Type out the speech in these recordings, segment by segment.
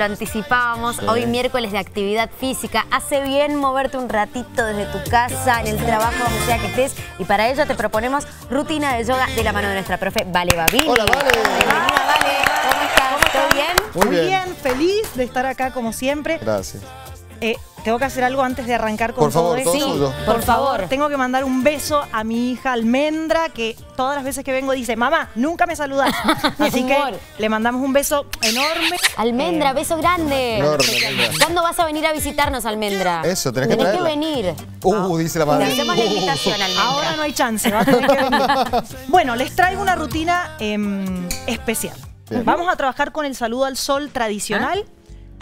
lo anticipábamos. Hoy miércoles de actividad física. Hace bien moverte un ratito desde tu casa, en el trabajo, donde sea que estés. Y para ello te proponemos rutina de yoga de la mano de nuestra profe Vale Babini. Hola, Vale. Bienvenida, Vale. ¿Cómo estás? ¿Todo bien? Muy Muy bien. bien. feliz de estar acá como siempre. Gracias. Eh, tengo que hacer algo antes de arrancar con Por favor, todo todo esto. suyo. Por favor. Tengo que mandar un beso a mi hija Almendra, que todas las veces que vengo dice, mamá, nunca me saludas. Así que le mandamos un beso enorme. Almendra, Eh, beso grande. Enorme. ¿Cuándo vas a venir a visitarnos, Almendra? Eso, tenés que traerla. venir. Uh, dice la Le madre. hacemos la Uh, invitación, Almendra. Ahora no hay chance, va a tener que venir. Bueno, les traigo una rutina em, especial. Bien. Vamos a trabajar con el saludo al sol tradicional.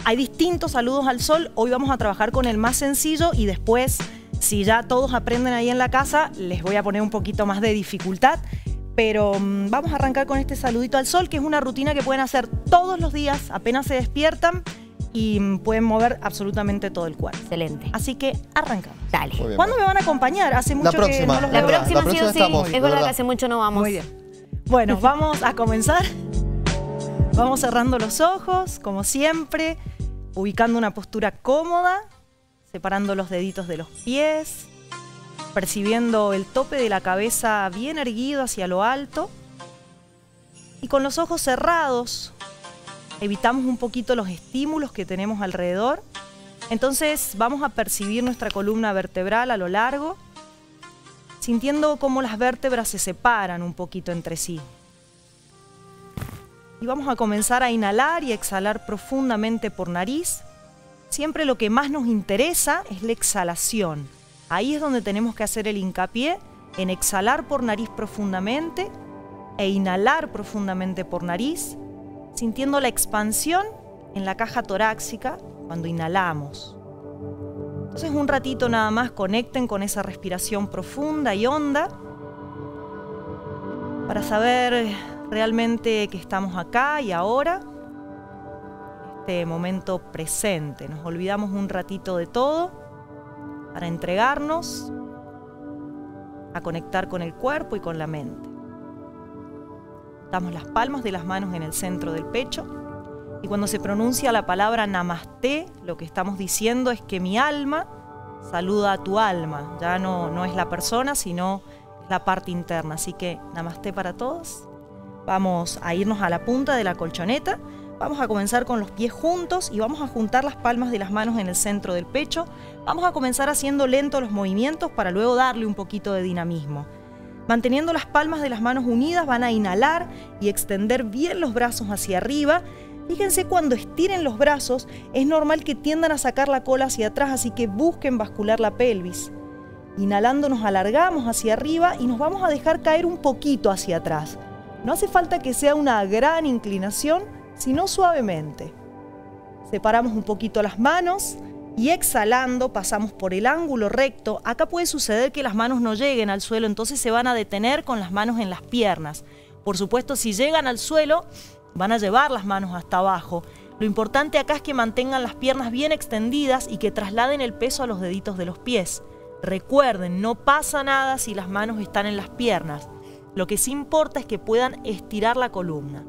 Hay distintos saludos al sol. Hoy vamos a trabajar con el más sencillo y después, si ya todos aprenden ahí en la casa, les voy a poner un poquito más de dificultad. Pero mm, vamos a arrancar con este saludito al sol, que es una rutina que pueden hacer todos los días, apenas se despiertan y mm, pueden mover absolutamente todo el cuerpo. Excelente. Así que arrancamos. Dale. Bien. ¿Cuándo me van a acompañar? Hace mucho que próxima. no los La verdad, próxima la sí o próxima sí. estamos, es verdad que hace mucho no vamos. Muy bien. Bueno, vamos a comenzar. Vamos cerrando los ojos, como siempre, ubicando una postura cómoda, separando los deditos de los pies, percibiendo el tope de la cabeza bien erguido hacia lo alto. Y con los ojos cerrados, evitamos un poquito los estímulos que tenemos alrededor. Entonces vamos a percibir nuestra columna vertebral a lo largo, sintiendo cómo las vértebras se separan un poquito entre sí. Y vamos a comenzar a inhalar y exhalar profundamente por nariz. Siempre lo que más nos interesa es la exhalación. Ahí es donde tenemos que hacer el hincapié en exhalar por nariz profundamente e inhalar profundamente por nariz, sintiendo la expansión en la caja torácica cuando inhalamos. Entonces un ratito nada más conecten con esa respiración profunda y honda para saber realmente que estamos acá y ahora, este momento presente. Nos olvidamos un ratito de todo para entregarnos a conectar con el cuerpo y con la mente. Damos las palmas de las manos en el centro del pecho y cuando se pronuncia la palabra namaste, lo que estamos diciendo es que mi alma saluda a tu alma. Ya no, no es la persona, sino la parte interna. Así que namaste para todos. Vamos a irnos a la punta de la colchoneta. Vamos a comenzar con los pies juntos y vamos a juntar las palmas de las manos en el centro del pecho. Vamos a comenzar haciendo lentos los movimientos para luego darle un poquito de dinamismo. Manteniendo las palmas de las manos unidas van a inhalar y extender bien los brazos hacia arriba. Fíjense cuando estiren los brazos es normal que tiendan a sacar la cola hacia atrás, así que busquen bascular la pelvis. Inhalando nos alargamos hacia arriba y nos vamos a dejar caer un poquito hacia atrás. No hace falta que sea una gran inclinación, sino suavemente. Separamos un poquito las manos y exhalando pasamos por el ángulo recto. Acá puede suceder que las manos no lleguen al suelo, entonces se van a detener con las manos en las piernas. Por supuesto, si llegan al suelo, van a llevar las manos hasta abajo. Lo importante acá es que mantengan las piernas bien extendidas y que trasladen el peso a los deditos de los pies. Recuerden, no pasa nada si las manos están en las piernas. Lo que sí importa es que puedan estirar la columna.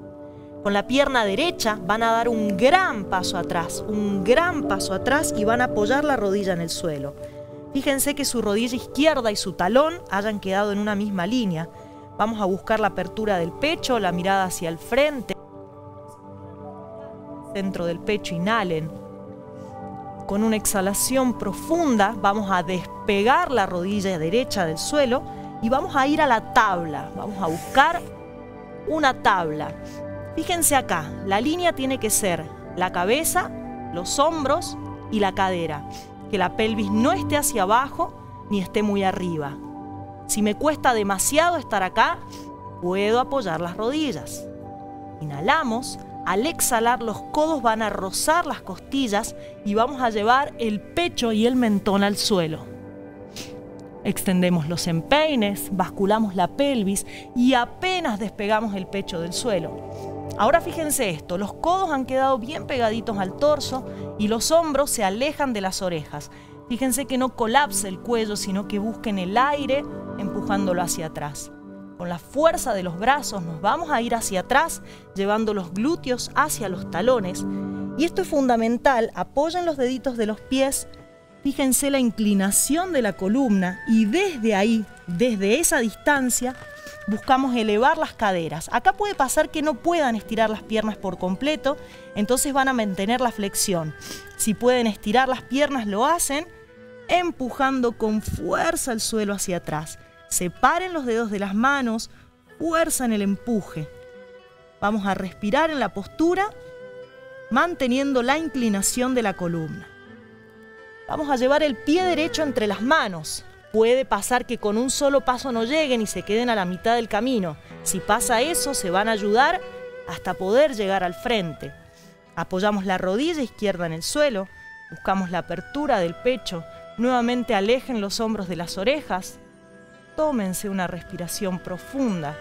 Con la pierna derecha van a dar un gran paso atrás, un gran paso atrás y van a apoyar la rodilla en el suelo. Fíjense que su rodilla izquierda y su talón hayan quedado en una misma línea. Vamos a buscar la apertura del pecho, la mirada hacia el frente. Centro del pecho, inhalen. Con una exhalación profunda vamos a despegar la rodilla derecha del suelo y vamos a ir a la tabla. Vamos a buscar una tabla. Fíjense acá, la línea tiene que ser la cabeza, los hombros y la cadera. Que la pelvis no esté hacia abajo ni esté muy arriba. Si me cuesta demasiado estar acá, puedo apoyar las rodillas. Inhalamos, al exhalar los codos van a rozar las costillas y vamos a llevar el pecho y el mentón al suelo. Extendemos los empeines, basculamos la pelvis y apenas despegamos el pecho del suelo. Ahora fíjense esto, los codos han quedado bien pegaditos al torso y los hombros se alejan de las orejas. Fíjense que no colapse el cuello, sino que busquen el aire empujándolo hacia atrás. Con la fuerza de los brazos nos vamos a ir hacia atrás, llevando los glúteos hacia los talones Y esto es fundamental, apoyen los deditos de los pies, fíjense la inclinación de la columna y desde ahí, desde esa distancia, buscamos elevar las caderas. Acá puede pasar que no puedan estirar las piernas por completo, entonces van a mantener la flexión. Si pueden estirar las piernas, lo hacen empujando con fuerza el suelo hacia atrás. Separen los dedos de las manos, fuerza en el empuje. Vamos a respirar en la postura, manteniendo la inclinación de la columna. Vamos a llevar el pie derecho entre las manos. Puede pasar que con un solo paso no lleguen y se queden a la mitad del camino. Si pasa eso, se van a ayudar hasta poder llegar al frente. Apoyamos la rodilla izquierda en el suelo, buscamos la apertura del pecho, nuevamente alejen los hombros de las orejas, tómense una respiración profunda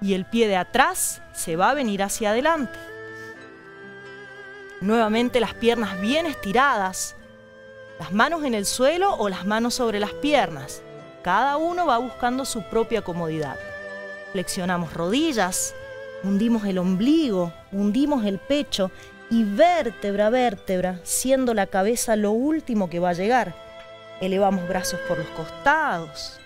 y el pie de atrás se va a venir hacia adelante. Nuevamente las piernas bien estiradas, las manos en el suelo o las manos sobre las piernas. Cada uno va buscando su propia comodidad. Flexionamos rodillas, hundimos el ombligo, hundimos el pecho y vértebra a vértebra, siendo la cabeza lo último que va a llegar. Elevamos brazos por los costados,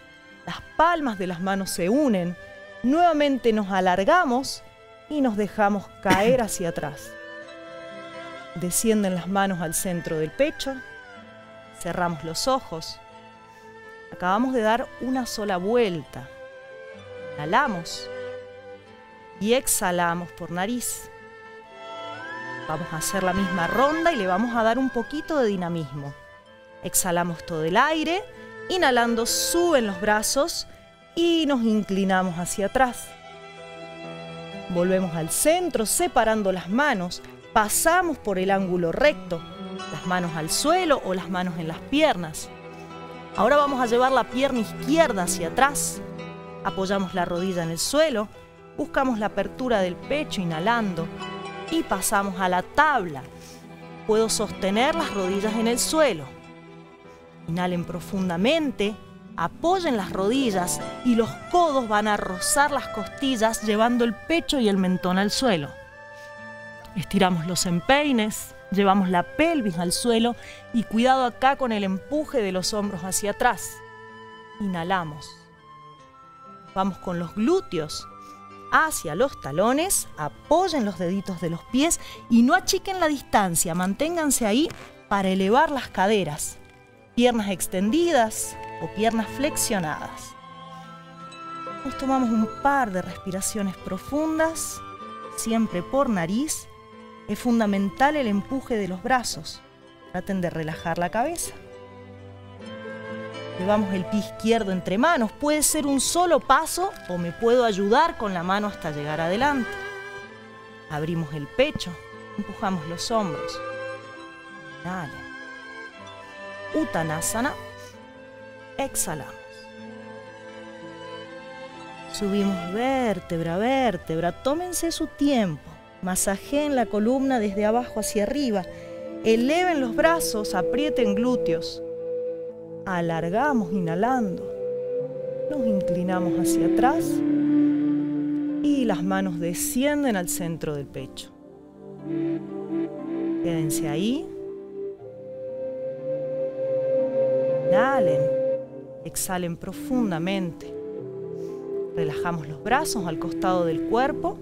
las palmas de las manos se unen, nuevamente nos alargamos y nos dejamos caer hacia atrás. Descienden las manos al centro del pecho, Cerramos los ojos. Acabamos de dar una sola vuelta. Inhalamos y exhalamos por nariz. Vamos a hacer la misma ronda y le vamos a dar un poquito de dinamismo. Exhalamos todo el aire, inhalando suben los brazos y nos inclinamos hacia atrás. Volvemos al centro separando las manos, pasamos por el ángulo recto, las manos al suelo o las manos en las piernas. Ahora vamos a llevar la pierna izquierda hacia atrás. Apoyamos la rodilla en el suelo, buscamos la apertura del pecho inhalando y pasamos a la tabla. Puedo sostener las rodillas en el suelo. Inhalen profundamente, apoyen las rodillas y los codos van a rozar las costillas llevando el pecho y el mentón al suelo. Estiramos los empeines, Llevamos la pelvis al suelo y cuidado acá con el empuje de los hombros hacia atrás. Inhalamos. Vamos con los glúteos hacia los talones, apoyen los deditos de los pies y no achiquen la distancia, manténganse ahí para elevar las caderas. Piernas extendidas o piernas flexionadas. Nos tomamos un par de respiraciones profundas, siempre por nariz es fundamental el empuje de los brazos. Traten de relajar la cabeza. Llevamos el pie izquierdo entre manos. Puede ser un solo paso o me puedo ayudar con la mano hasta llegar adelante. Abrimos el pecho, empujamos los hombros. Dale. Uttanasana. Exhalamos. Subimos vértebra a vértebra. Tómense su tiempo. Masajeen la columna desde abajo hacia arriba. Eleven los brazos, aprieten glúteos. Alargamos inhalando. Nos inclinamos hacia atrás y las manos descienden al centro del pecho. Quédense ahí. Inhalen, exhalen profundamente. Relajamos los brazos al costado del cuerpo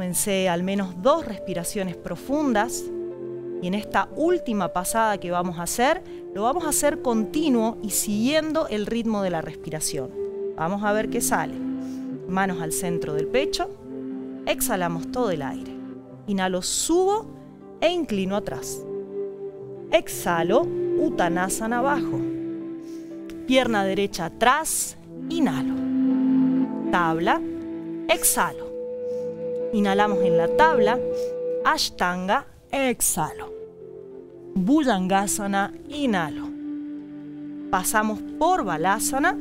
Comencé al menos dos respiraciones profundas y en esta última pasada que vamos a hacer, lo vamos a hacer continuo y siguiendo el ritmo de la respiración. Vamos a ver qué sale. Manos al centro del pecho, exhalamos todo el aire. Inhalo, subo e inclino atrás. Exhalo, Uttanasana abajo. Pierna derecha atrás, inhalo. Tabla, exhalo. Inhalamos en la tabla. Ashtanga, exhalo. Bhujangasana, inhalo. Pasamos por Balasana.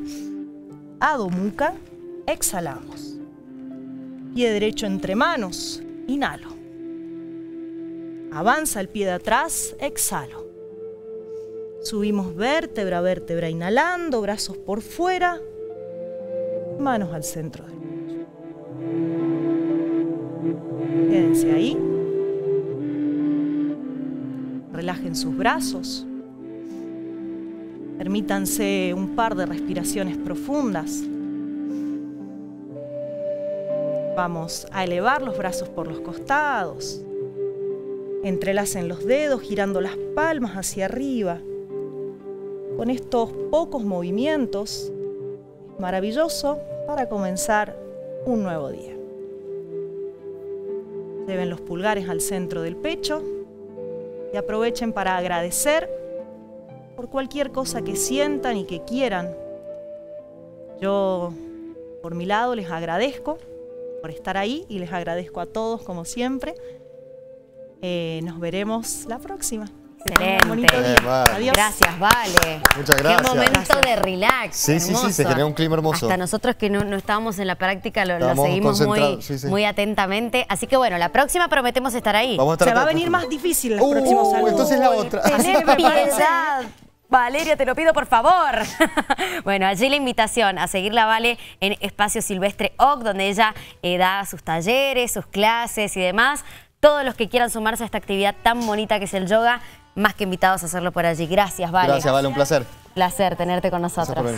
Adho exhalamos. Pie derecho entre manos, inhalo. Avanza el pie de atrás, exhalo. Subimos vértebra a vértebra, inhalando, brazos por fuera, manos al centro del relajen sus brazos. Permítanse un par de respiraciones profundas. Vamos a elevar los brazos por los costados. Entrelacen los dedos girando las palmas hacia arriba. Con estos pocos movimientos, maravilloso para comenzar un nuevo día. Lleven los pulgares al centro del pecho y aprovechen para agradecer por cualquier cosa que sientan y que quieran. Yo, por mi lado, les agradezco por estar ahí y les agradezco a todos como siempre. Eh, nos veremos la próxima. Excelente. Adiós. Gracias, Vale. Muchas gracias. Qué momento de relax. Sí, sí, sí, se genera un clima hermoso. Hasta nosotros que no, estábamos en la práctica lo, seguimos muy, muy atentamente. Así que bueno, la próxima prometemos estar ahí. se va a venir más difícil los uh, próximos. Entonces la otra. piedad. Valeria, te lo pido por favor. bueno, allí la invitación a seguir la Vale en Espacio Silvestre OC, donde ella eh, da sus talleres, sus clases y demás. Todos los que quieran sumarse a esta actividad tan bonita que es el yoga, más que invitados a hacerlo por allí. Gracias, Vale. Gracias, Vale, un placer. Placer tenerte con nosotros.